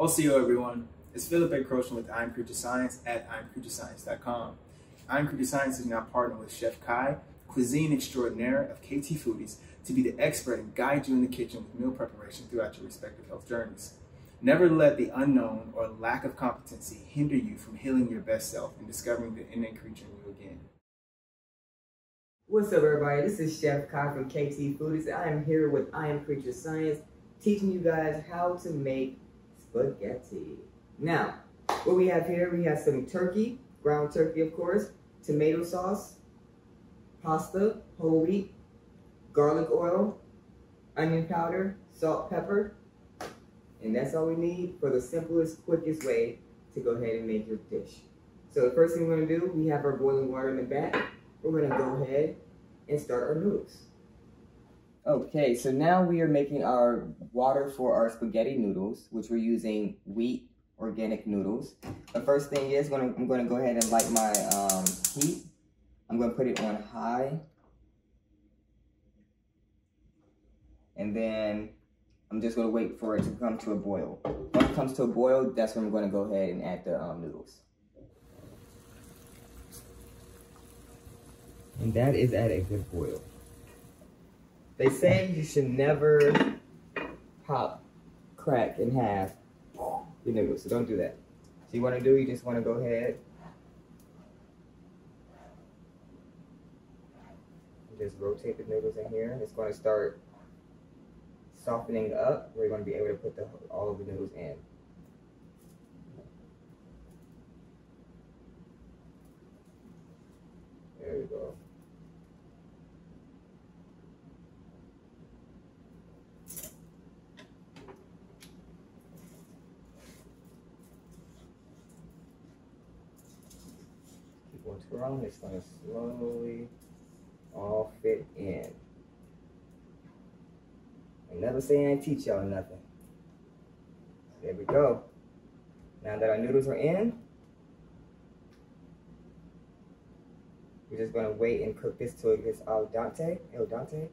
OCO everyone, it's Philip A. With I'm Creature Science at I'mCreatureScience.com. I'm Creature Science is now partnered with Chef Khai, cuisine extraordinaire of KT Foodies, to be the expert and guide you in the kitchen with meal preparation throughout your respective health journeys. Never let the unknown or lack of competency hinder you from healing your best self and discovering the innate creature in you again. What's up, everybody? This is Chef Khai from KT Foodies. I am here with I Am Creature Science, teaching you guys how to make spaghetti. Now, what we have here, we have some turkey, ground turkey, of course, tomato sauce, pasta, whole wheat, garlic oil, onion powder, salt, pepper, and that's all we need for the simplest, quickest way to go ahead and make your dish. So the first thing we're gonna do, we have our boiling water in the back. We're gonna go ahead and start our noodles. Okay, so now we are making our water for our spaghetti noodles, which we're using wheat organic noodles. The first thing is gonna, I'm gonna go ahead and light my um, heat. I'm gonna put it on high. And then I'm just gonna wait for it to come to a boil. Once it comes to a boil, that's when I'm gonna go ahead and add the um, noodles. And that is at a good boil. They say you should never pop, crack in half your noodles, so don't do that. So you want to do, you just want to go ahead just rotate the noodles in here. It's going to start softening up. We're going to be able to put the, all of the noodles in. There we go. Keep on It's going to slowly all fit in. And never say I ain't teach y'all nothing. There we go. Now that our noodles are in, we're just gonna wait and cook this till it gets al dente, al dente.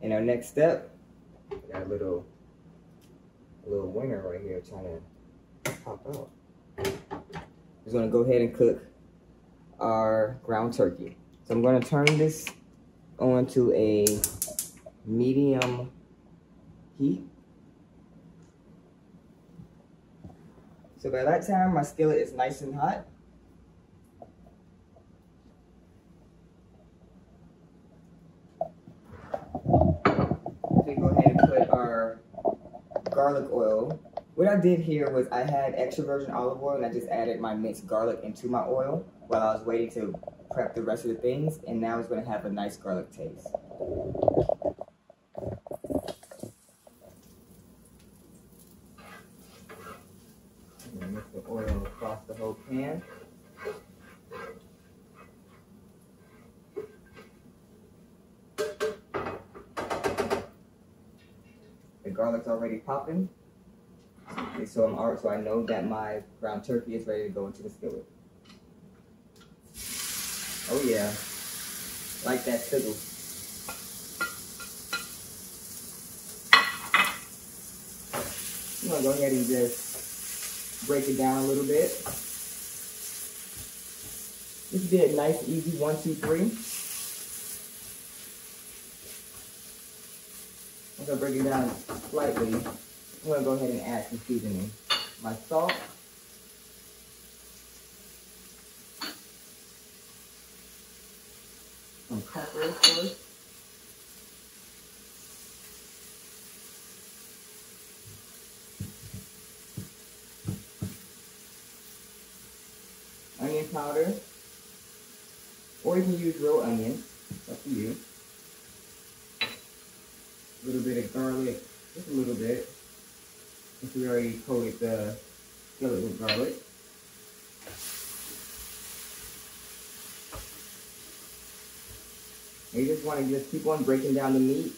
And our next step, we got a little, little winger right here trying to pop out. We're gonna go ahead and cook our ground turkey. So I'm gonna turn this on to a medium heat. So by that time, my skillet is nice and hot. We go ahead and put our garlic oil. What I did here was I had extra virgin olive oil and I just added my minced garlic into my oil while I was waiting to prep the rest of the things, and now it's going to have a nice garlic taste. Mix the oil across the whole pan. The garlic's already popping. Okay, so I'm so I know that my ground turkey is ready to go into the skillet. Oh yeah, like that sizzle. I'm gonna go ahead and just break it down a little bit. This Just be a nice, easy one, two, three. Gonna break it down slightly. I'm gonna go ahead and add some seasoning. My salt. Some pepper, of course. Onion powder. Or you can use real onion. Up to you. A little bit of garlic. Just a little bit. Since we already coated the skillet with garlic. And you just want to just keep on breaking down the meat.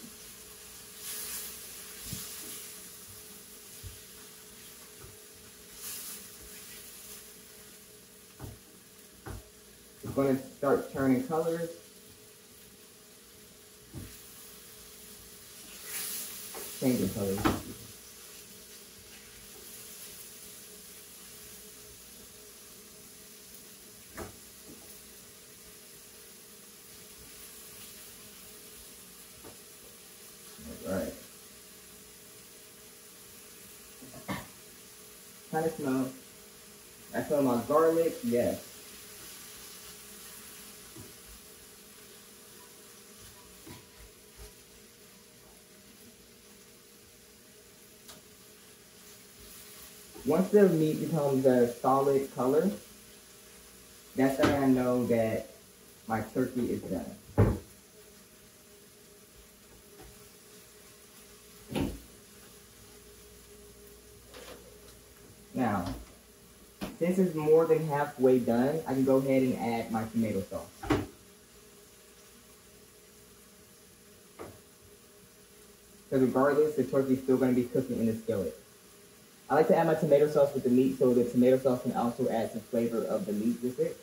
It's going to start turning colors. Changing colors. Alright. Kind of smell. I smell my garlic, yes. Once the meat becomes a solid color, that's when I know that my turkey is done. Now, since it's more than halfway done, I can go ahead and add my tomato sauce. Because regardless, the turkey's still going to be cooking in the skillet. I like to add my tomato sauce with the meat so the tomato sauce can also add some flavor of the meat with it.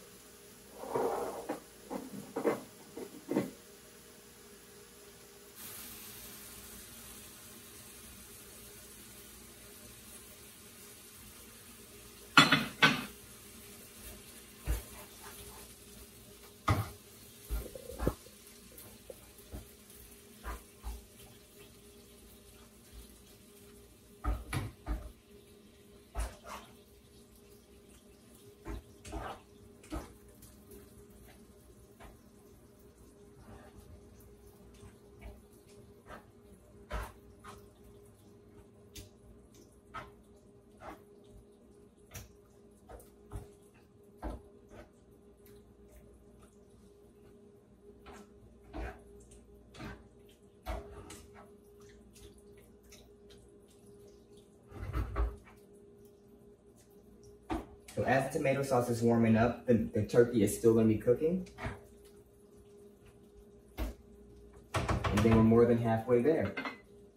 So as the tomato sauce is warming up, the, the turkey is still gonna be cooking. And then we're more than halfway there.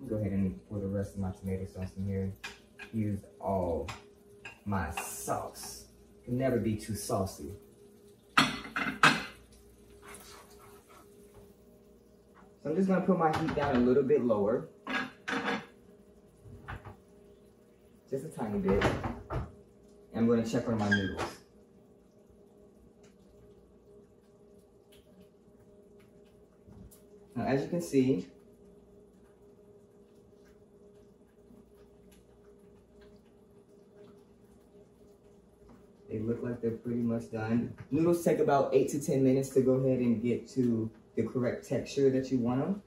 Go ahead and pour the rest of my tomato sauce in here. Use all my sauce. Can never be too saucy. So I'm just gonna put my heat down a little bit lower. Just a tiny bit. I'm going to check on my noodles. Now, as you can see, they look like they're pretty much done. Noodles take about 8 to 10 minutes to go ahead and get to the correct texture that you want them.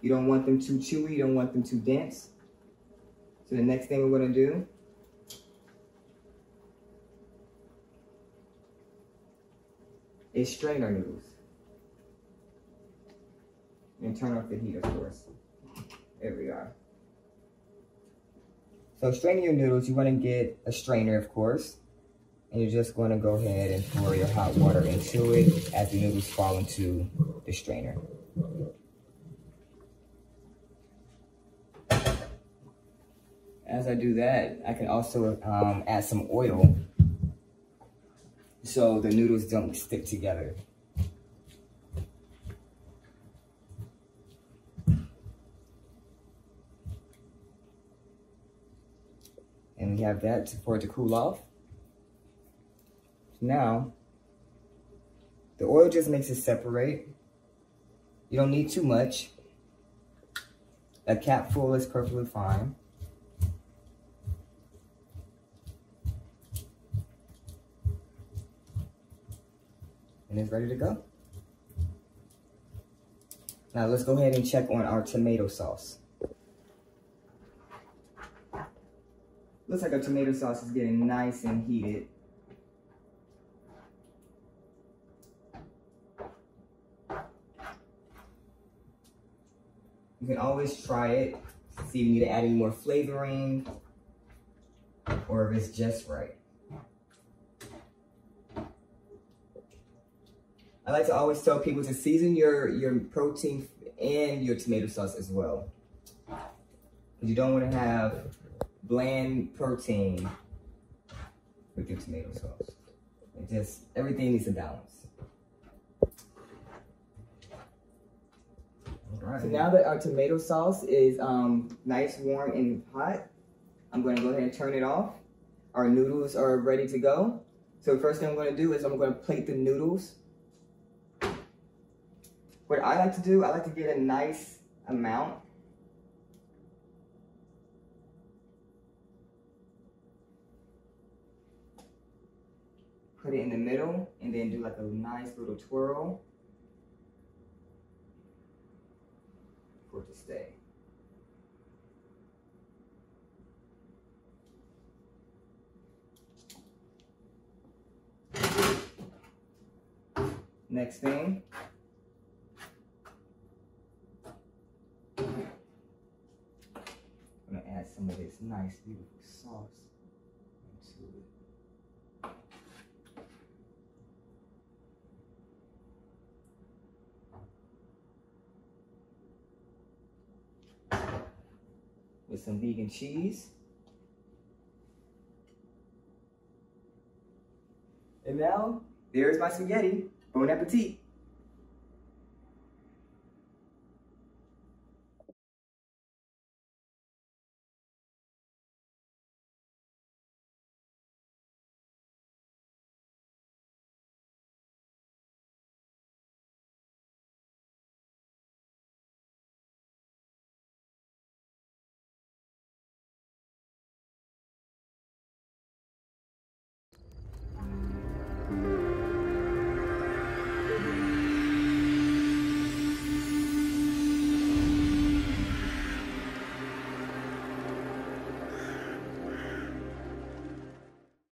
You don't want them too chewy, you don't want them too dense. So the next thing we're going to do is strainer noodles. And turn off the heat, of course. There we are. So straining your noodles, you want to get a strainer, of course. And you're just going to go ahead and pour your hot water into it as the noodles fall into the strainer. As I do that, I can also um, add some oil so the noodles don't stick together. And we have that for it to cool off. Now, the oil just makes it separate. You don't need too much. A cap full is perfectly fine. And it's ready to go. Now let's go ahead and check on our tomato sauce. Looks like our tomato sauce is getting nice and heated. You can always try it, see if you need to add any more flavoring, or if it's just right. I like to always tell people to season your, your protein and your tomato sauce as well. You don't want to have bland protein with your tomato sauce. It just, everything needs a balance. All right. So now that our tomato sauce is um, nice, warm, and hot, I'm going to go ahead and turn it off. Our noodles are ready to go. So first thing I'm going to do is I'm going to plate the noodles. What I like to do, I like to get a nice amount. Put it in the middle and then do like a nice little twirl for it to stay. Next thing, I'm gonna add some of this nice, beautiful sauce into it. With some vegan cheese. And now, there's my spaghetti. Bon appetit.